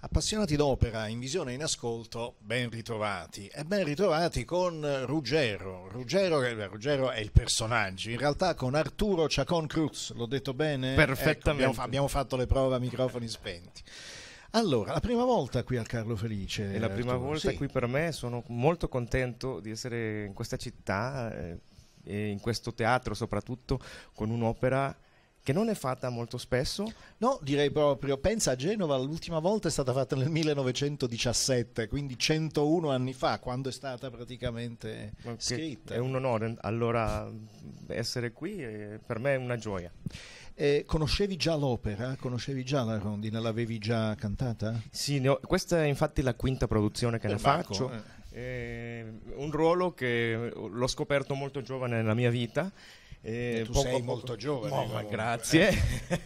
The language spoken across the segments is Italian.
Appassionati d'opera in visione e in ascolto, ben ritrovati e ben ritrovati con Ruggero. Ruggero, Ruggero è il personaggio, in realtà con Arturo Chacon Cruz, l'ho detto bene? Perfettamente. Ecco, abbiamo, abbiamo, fatto le prove a microfoni spenti. Allora, la prima volta qui al Carlo Felice. È la prima Arturo. volta sì. qui per me, sono molto contento di essere in questa città eh, e in questo teatro soprattutto con un'opera che non è fatta molto spesso. No, direi proprio, pensa a Genova, l'ultima volta è stata fatta nel 1917, quindi 101 anni fa, quando è stata praticamente che scritta. È un onore, allora essere qui è, per me è una gioia. Eh, conoscevi già l'opera? Conoscevi già la rondine? L'avevi già cantata? Sì, ho, questa è infatti la quinta produzione che Per ne Bacco, faccio. eh. È un ruolo che l'ho scoperto molto giovane nella mia vita. E tu sei molto giovane, Oh, grazie.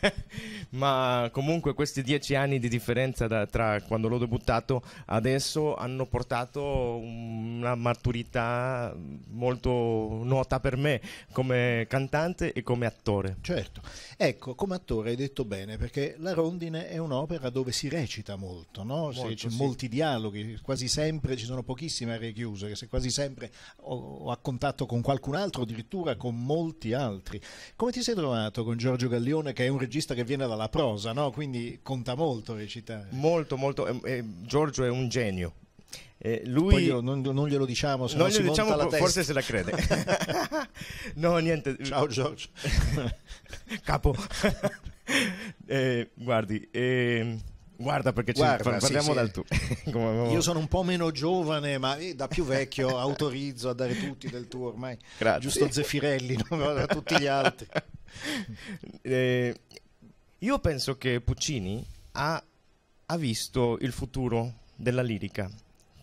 ma comunque questi dieci anni di differenza da- tra quando l'ho debuttato adesso hanno portato una maturità molto nota per me come cantante e come attore. Certo, ecco, come attore hai detto bene, perché La Rondine è un'opera dove si recita molto, no? Molto, c'è sì. molti dialoghi, quasi sempre ci sono pochissime aree chiuse, che se quasi sempre ho, ho a contatto con qualcun altro, addirittura con molti altri. Come ti sei trovato con Giorgio Gaglione, che è un regista che viene dalla prosa, no? Quindi conta molto recitare. Molto, molto. eh, eh, Giorgio è un genio. Eh, lui... Io non, non glielo diciamo, se non glielo diciamo, la forse se la crede. no, niente. Ciao Giorgio. Capo. Eh, guardi, eh, guarda perché Guarda, parliamo sì. dal tu. Io sono un po' meno giovane, ma eh, da più vecchio autorizzo a dare tutti del tuo ormai. Grazie. Giusto Zeffirelli, no? a tutti gli altri. Eh, io penso che Puccini ha, ha visto il futuro della lirica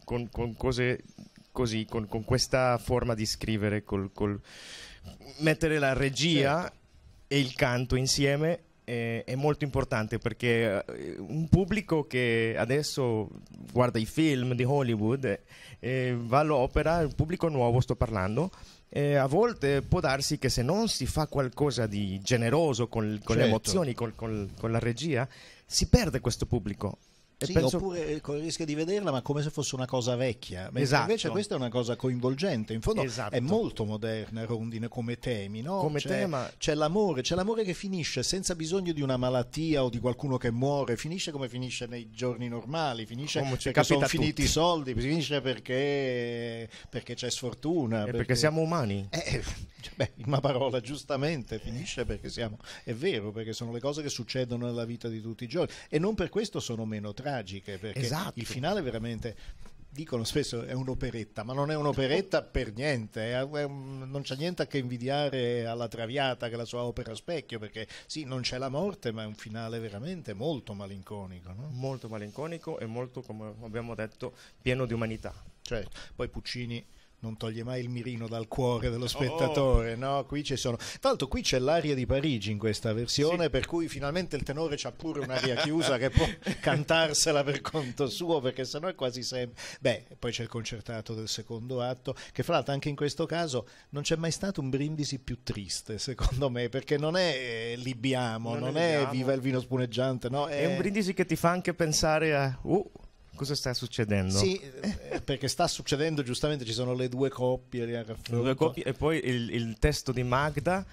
con, con cose così, con, con questa forma di scrivere, col, col- mettere la regia Certo. e il canto insieme. È, molto importante perché eh, un pubblico che adesso guarda i film di Hollywood eh, va all'opera, il pubblico nuovo sto parlando, e a volte può darsi che se non si fa qualcosa di generoso con, con le Certo. emozioni, col- col- con la regia, si perde questo pubblico. Sì, penso- oppure con il rischio di vederla, ma come se fosse una cosa vecchia. Esatto. invece questa è una cosa coinvolgente. In fondo Esatto. è molto moderna Rondine come temi, no? Come c'è, tema- c'è l'amore, c'è l'amore che finisce senza bisogno di una malattia o di qualcuno che muore, finisce come finisce nei giorni normali, finisce Come perché sono finiti i soldi, finisce perché, perché c'è sfortuna. è perché siamo umani. Eh, beh, in una parola, giustamente, finisce perché siamo... È vero, perché sono le cose che succedono nella vita di tutti i giorni e non per questo sono meno tragiche, perché Esatto. il finale veramente... Dicono spesso è un'operetta, ma non è un'operetta per niente, è- è non c'è niente a che invidiare alla Traviata che è la sua opera specchio, perché sì, non c'è la morte, ma è un finale veramente molto malinconico. No? Molto malinconico e molto, come abbiamo detto, pieno di umanità. Certo. Poi Puccini non toglie mai il mirino dal cuore dello spettatore, no? Qui ci sono. Tra l'altro, qui c'è l'aria di Parigi in questa versione, Sì. per cui finalmente il tenore c'ha pure un'aria chiusa che può cantarsela per conto suo, perché sennò è quasi sempre. Beh, poi c'è il concertato del secondo atto, che fra l'altro anche in questo caso non c'è mai stato un brindisi più triste, secondo me, perché non è eh, libiamo, non, Non è è viva il vino spumeggiante, no? È un brindisi che ti fa anche pensare a uh, cosa sta succedendo. Sì, eh, perché sta succedendo giustamente, ci sono le due coppie lì a. Due coppie- e poi il, il testo di Magda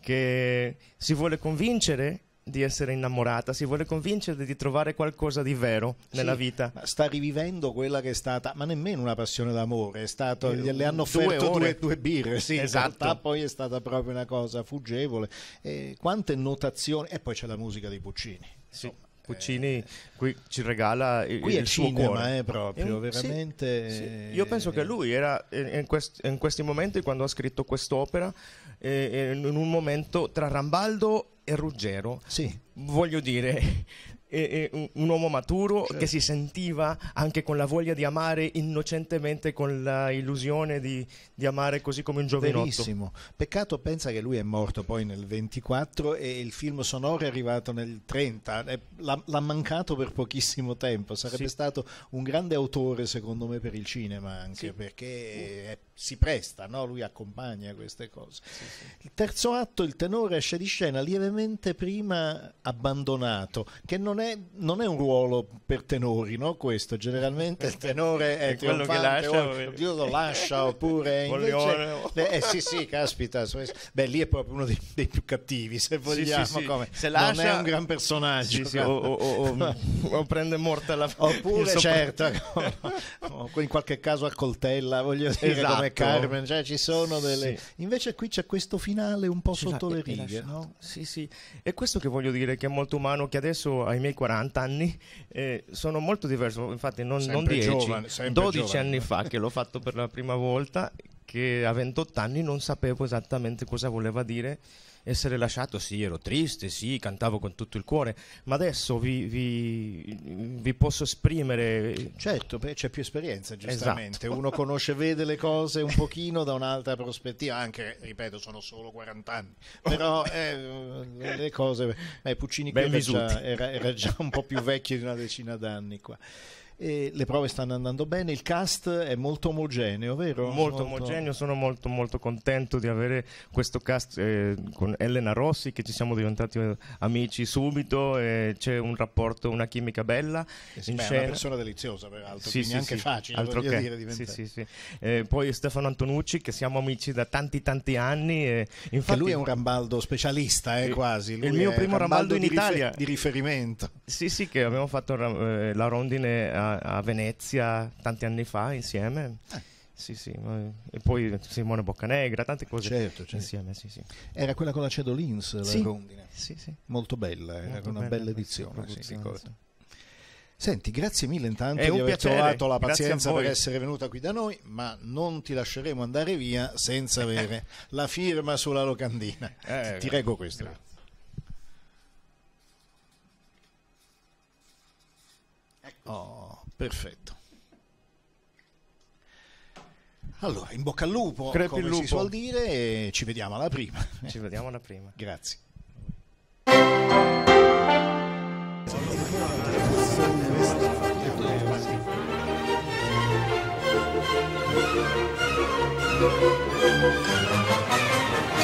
che si vuole convincere di essere innamorata, si vuole convincere di trovare qualcosa di vero nella Sì, vita. sta rivivendo quella che è stata, ma nemmeno una passione d'amore, è stato, Eh, le hanno due offerto due, ore. due birre, sì, Esatto. in realtà poi è stata proprio una cosa fuggevole. Eh, quante notazioni, e poi c'è la musica di Puccini. Sì, Puccini qui ci regala il, Qui il suo cinema, cuore. eh, proprio, Eh, sì, veramente, sì. eh, Io penso che lui era eh, in, quest- in questi momenti, quando ha scritto quest'opera, eh, in un momento tra Rambaldo e Ruggero. Sì. Voglio dire, un uomo maturo Certo. che si sentiva anche con la voglia di amare innocentemente, con la illusione di, di amare così come un giovinotto. Verissimo. Peccato, pensa che lui è morto poi nel 24 e il film sonoro è arrivato nel 30. Eh, L'ha, l'ha mancato per pochissimo tempo. Sarebbe Sì. stato un grande autore, secondo me, per il cinema anche Sì. perché eh, si presta, no? lui accompagna queste cose. Il terzo atto, il tenore esce di scena lievemente prima abbandonato, che non è, non è un ruolo per tenori, no? Questo generalmente il tenore è, È quello che lascia, o- Dio lo lascia oppure invece- eh, sì, sì, caspita. Beh, lì è proprio uno dei, dei più cattivi, se vogliamo. sì, sì. come. Se non lascia- è un gran personaggio. Sì, sì, o, o- o- prende morta la Oppure, certo, o in qualche caso a coltella, voglio dire, Esatto. come Carmen, cioè ci sono delle... Sì. Invece qui c'è questo finale un po' sotto le è- è righe, no? Sì, sì. E questo che voglio dire che è molto umano, che adesso ai miei 40 anni eh, sono molto diverso, infatti non, non Sempre 10, giovane, sempre 12 giovane. anni fa che l'ho fatto per la prima volta, che a 28 anni non sapevo esattamente cosa voleva dire essere lasciato, sì, ero triste, sì, cantavo con tutto il cuore, ma adesso vi, vi- vi posso esprimere Certo, c'è più esperienza, giustamente. Esatto. Uno conosce, vede le cose un pochino da un'altra prospettiva, anche, ripeto, sono solo 40 anni, però eh, le cose... Beh, Puccini era, era già un po' più vecchio di una decina d'anni qua. E le prove stanno andando bene, il cast è molto omogeneo, vero? molto omogeneo, sono molto molto contento di avere questo cast eh, con Elena Rossi che ci siamo diventati eh, amici subito, e c'è un rapporto, una chimica bella Eh sì, beh, è una persona deliziosa, peraltro, Sì, quindi sì, anche sì, facile, altro che. dire, diventare. Sì, sì, sì. Eh, poi Stefano Antonucci che siamo amici da tanti tanti anni e Che infatti lui è un Rambaldo specialista, eh, Il- quasi. il Lui mio è primo Rambaldo in di rifer- Italia. di riferimento. Sì, sì, che abbiamo fatto eh, la rondine a, a Venezia tanti anni fa insieme. Eh. Sì, sì, e poi Simone Boccanegra, tante cose Certo, certo. insieme, sì, sì. Era quella con la Cedolins, la Sì. rondine. Sì, sì. Molto bella, era Molto una bella bella edizione. sì. Senti, grazie mille intanto È di aver piacere, trovato la grazie pazienza per essere venuta qui da noi, ma non ti lasceremo andare via senza avere la firma sulla locandina. Eh, ti reggo questo. Oh, perfetto. Allora, in bocca al lupo, Crepi come il si lupo. suol dire, e ci vediamo alla prima. Ci vediamo alla prima. Grazie. Thank